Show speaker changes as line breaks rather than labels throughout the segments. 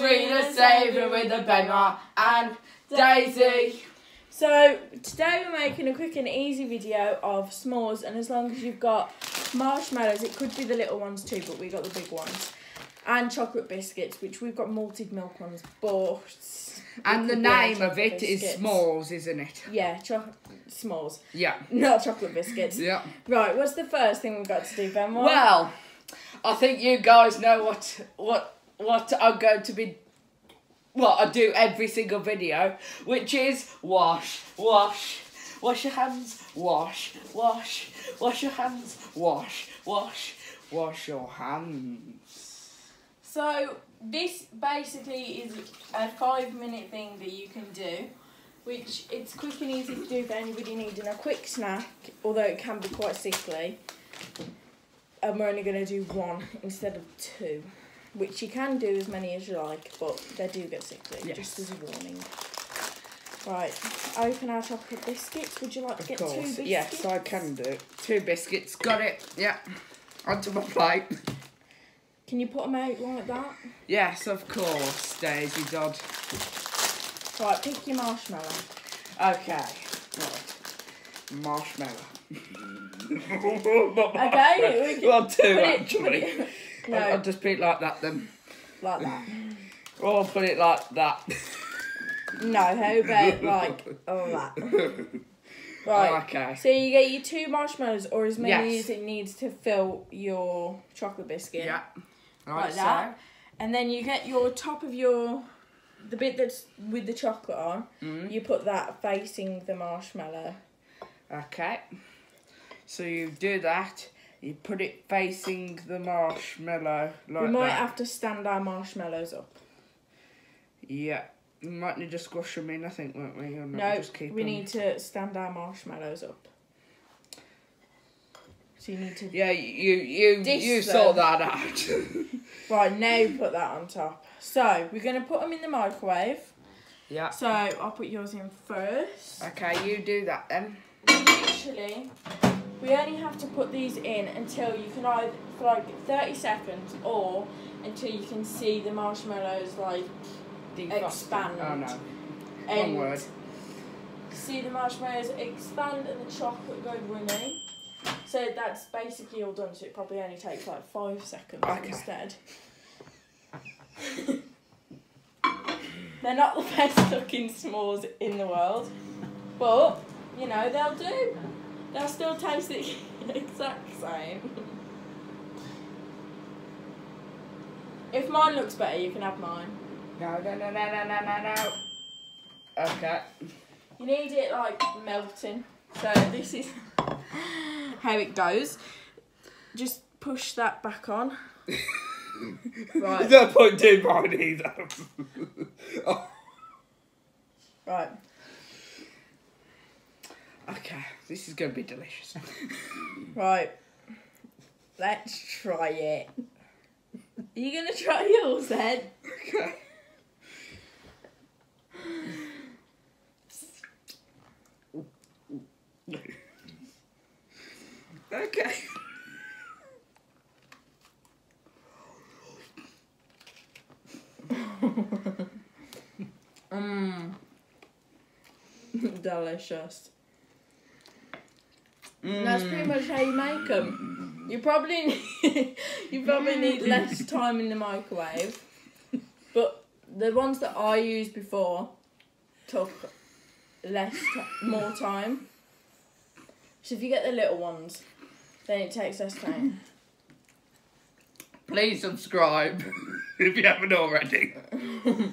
sweet and savoury with a Benoit and Daisy.
So today we're making a quick and easy video of s'mores, and as long as you've got marshmallows, it could be the little ones too, but we got the big ones, and chocolate biscuits, which we've got malted milk ones, but
And the
could be our
name of
chocolate
it is
biscuits.
Smalls, isn't it?
yeah, chocolate s'mores,
Yeah.
not chocolate biscuits.
Yeah.
Right, what's the first thing we've got to do, Ben?
Well, I think you guys know what what what I'm going to be. What I do every single video, which is wash, wash, wash your hands, wash, wash, wash your hands, wash, wash, wash your hands.
So this basically is a five minute thing that you can do, which it's quick and easy to do for anybody needing a quick snack, although it can be quite sickly. And we're only going to do one instead of two, which you can do as many as you like, but they do get sickly,
Yes.
just as a warning. Right, open our chocolate biscuits. Would you like to
Of
get two
course,
biscuits?
yes, I can do. Two biscuits, got it. Yeah, onto my plate.
Can you put them out like that?
Yes, of course, Daisy Dodd.
Right, pick your marshmallow.
Okay, right. Marshmallow.
Okay, we can-
well, two
Put it- put
actually.
it- no,
I'll just put it like that then.
like that.
Or I'll put it like that.
No, how about like all that? Right.
Okay.
So you get your two marshmallows or as many
Yes.
as it needs to fill your chocolate biscuit.
Yeah.
Like
Like
that. And then you get your top of your the bit that's with the chocolate on.
Mm.
you put that facing the marshmallow.
Okay. So you do that. You put it facing the marshmallow like
we might
that.
have to stand our marshmallows up.
Yeah. We might need to squash them in, I think, won't we? Or
No,
just keep
we
'em-
need to stand our marshmallows up. So you need to
Yeah, you you
This
you
then.
sort that out.
Right, now put that on top. So, we're going to put them in the microwave.
yeah.
So, I'll put yours in first.
Okay, you do that then.
Literally, we only have to put these in until you can either, for like 30 seconds, or until you can see the marshmallows like
Defrost.
expand.
Oh no. One
And
word.
See the marshmallows expand and the chocolate go runny. So that's basically all done. So it probably only takes like five seconds
Okay.
instead. They're not the best looking s'mores in the world, but you know they'll do. They'll still taste the exact same. If mine looks better, you can have mine.
No, no, no, no, no, no, no, no. Okay.
You need it like melting. So this is how it goes. Just push that back on. right,
no point doing mine either. oh.
right.
Okay, this is going to be delicious.
Right. Let's try it. Are you gonna try yours then?
Okay. Okay.
Mmm. Delicious. And That's pretty much how you make them. You probably need, you probably need less time in the microwave, but the ones that I used before took less more time. So if you get the little ones, then it takes less time.
Please subscribe if you haven't already. we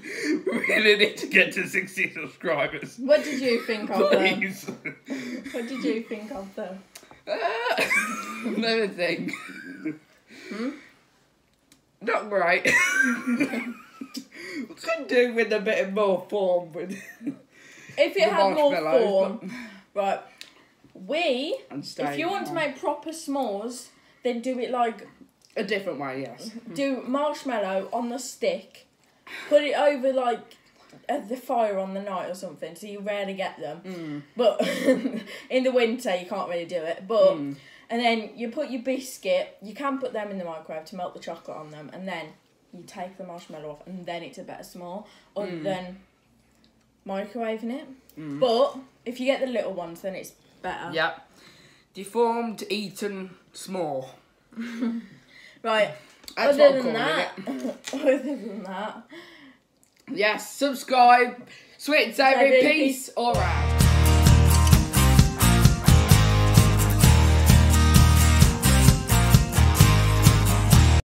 really need to get to 60 subscribers.
What did you think of them?
Please.
What did you think of them?
Ah, Another thing.
Hmm?
Not great. Could do with a bit more form with
If it had more form, right? We, if you want to make proper s'mores, then do it like
a different way, yes. Mm-hmm.
Do marshmallow on the stick, put it over like at the fire on the night or something, so you rarely get them.
Mm.
But in the winter, you can't really do it. But
mm.
and then you put your biscuit. You can put them in the microwave to melt the chocolate on them, and then you take the marshmallow off, and then it's a better small. Other
mm.
than microwaving it,
mm.
but if you get the little ones, then it's better.
Yep. Deformed, eaten, small.
Right.
That's
other than that, other than that.
Yes, subscribe. Sweet
David,
peace. All right.